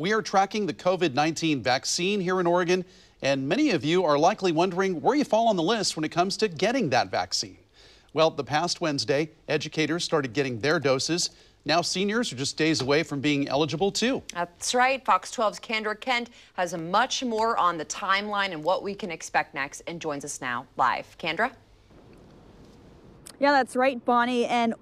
We are tracking the COVID 19 vaccine here in Oregon, and many of you are likely wondering where you fall on the list when it comes to getting that vaccine. Well, the past Wednesday, educators started getting their doses. Now seniors are just days away from being eligible too. That's right. Fox 12's Kendra Kent has much more on the timeline and what we can expect next and joins us now live. Kendra? Yeah, that's right, Bonnie. And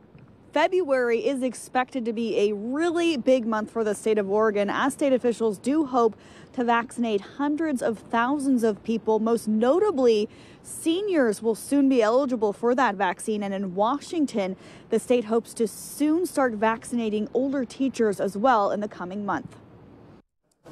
February is expected to be a really big month for the state of Oregon as state officials do hope to vaccinate hundreds of thousands of people. Most notably, seniors will soon be eligible for that vaccine. And in Washington, the state hopes to soon start vaccinating older teachers as well in the coming month.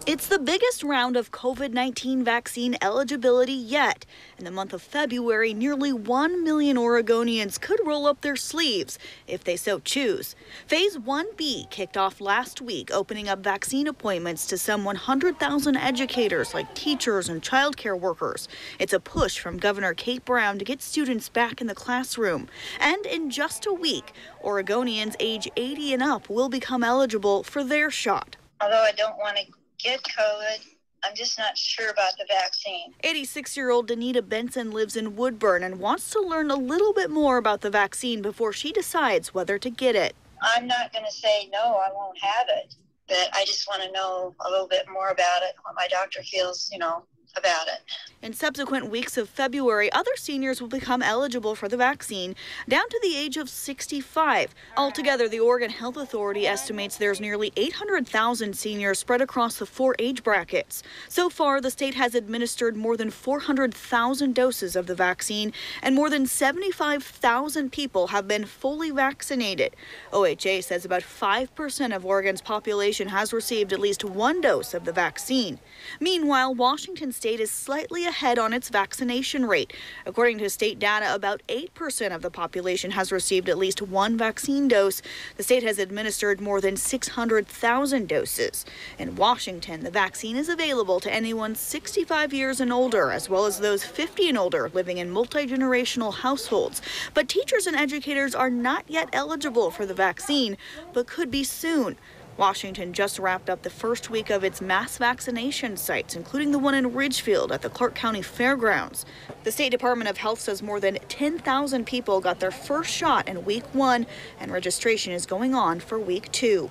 It's the biggest round of COVID 19 vaccine eligibility yet. In the month of February, nearly 1 million Oregonians could roll up their sleeves if they so choose. Phase 1B kicked off last week, opening up vaccine appointments to some 100,000 educators like teachers and childcare workers. It's a push from Governor Kate Brown to get students back in the classroom. And in just a week, Oregonians age 80 and up will become eligible for their shot. Although I don't want to get COVID. I'm just not sure about the vaccine. 86 year old Danita Benson lives in Woodburn and wants to learn a little bit more about the vaccine before she decides whether to get it. I'm not going to say no, I won't have it, but I just want to know a little bit more about it, what my doctor feels, you know, about it. In subsequent weeks of February, other seniors will become eligible for the vaccine down to the age of 65. Altogether, the Oregon Health Authority estimates there's nearly 800,000 seniors spread across the four age brackets. So far, the state has administered more than 400,000 doses of the vaccine, and more than 75,000 people have been fully vaccinated. OHA says about 5% of Oregon's population has received at least one dose of the vaccine. Meanwhile, Washington state is slightly ahead on its vaccination rate. According to state data, about 8% of the population has received at least one vaccine dose. The state has administered more than 600,000 doses. In Washington, the vaccine is available to anyone 65 years and older, as well as those 50 and older living in multi generational households. But teachers and educators are not yet eligible for the vaccine, but could be soon. Washington just wrapped up the first week of its mass vaccination sites, including the one in Ridgefield at the Clark County Fairgrounds. The State Department of Health says more than 10,000 people got their first shot in week one, and registration is going on for week two.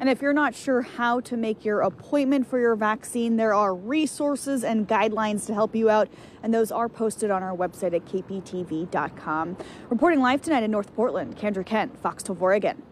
And if you're not sure how to make your appointment for your vaccine, there are resources and guidelines to help you out, and those are posted on our website at kptv.com. Reporting live tonight in North Portland, Kendra Kent, Fox 12 Oregon.